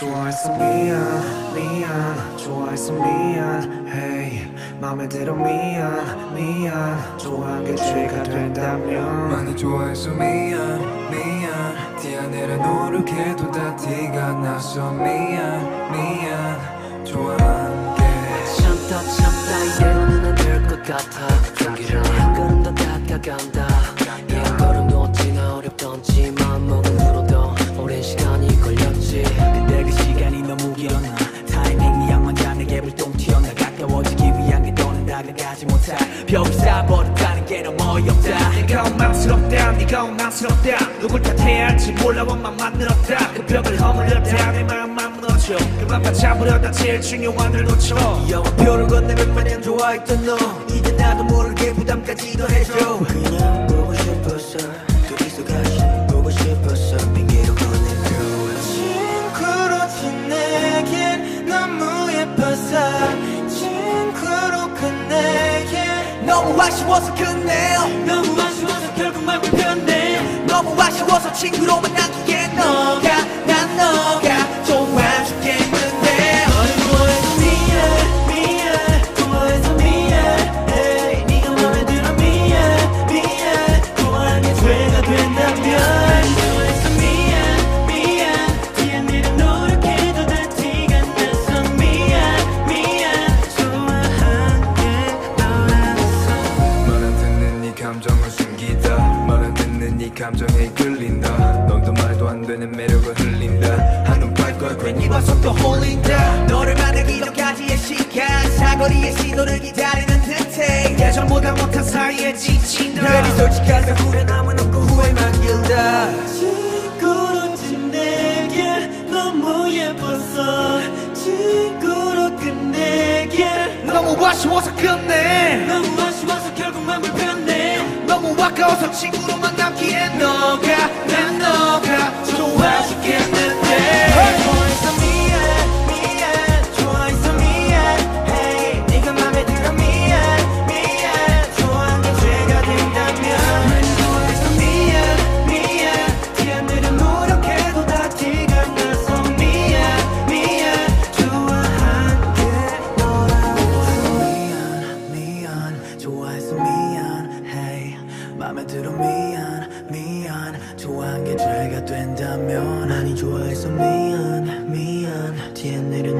좋아했어 미안 미안. 좋아했어 미안. Hey 맘에 들어 미안 미안. 좋아한 게 죄가 된다면. 많이 좋아해서 미안 미안. 티 아니라 노력해도 다 티가 나서 미안 미안. 좋아한 게 참다 참다. 이대로는 안 될 것 같아. 용기를 한 걸음 더 다가간다. 이한 걸음도 어찌나 어렵던지 다가가지 못할 벽을 쌓아버렸다는 게 너무 어이없다. 내가 원망스럽다 네가 원망스럽다. 누굴 탓해야 할지 몰라 원망 만들었다. 그 벽을 허물렸다. 내 마음만 무너져 그만 잡으려다 제일 중요한 걸 놓쳐. 영화표를 건네면 마냥 좋아했던 너. 이제 나도 모르게 부담까지 더해줘. 그냥 보고 싶었어. 둘이서 같이 보고 싶었어. 핑계로 꺼내줘 친구로 지내긴 너무 예뻐서 너무 아쉬워서 끝내요. 너무 아쉬워서 결국만 불편해 너무 아쉬워서 친구로만 남기엔 감정을 숨기다. 말안 듣는 네 감정에 끌린다. 넌또 말도 안 되는 매력을 흘린다. 한눈 팔걸 괜히 봐서 또 홀린다. 너를 만나기 전까지의 시간. 사거리의 신호를 기다리는 듯해 예전보다 못한 사이에 지친다. 괜히 솔직하면 후회남은 없고 후회만 길다. 친구로 지내길 너무 예뻤어. 친구로 끝내길 너무 아쉬워서 끝내 너무 아까워서 친구로 만 남기엔 너가 난 맘에 들어 미안 미안. 좋아한 게 죄가 된다면 많이 좋아해서 미안 미안. 뒤에 내려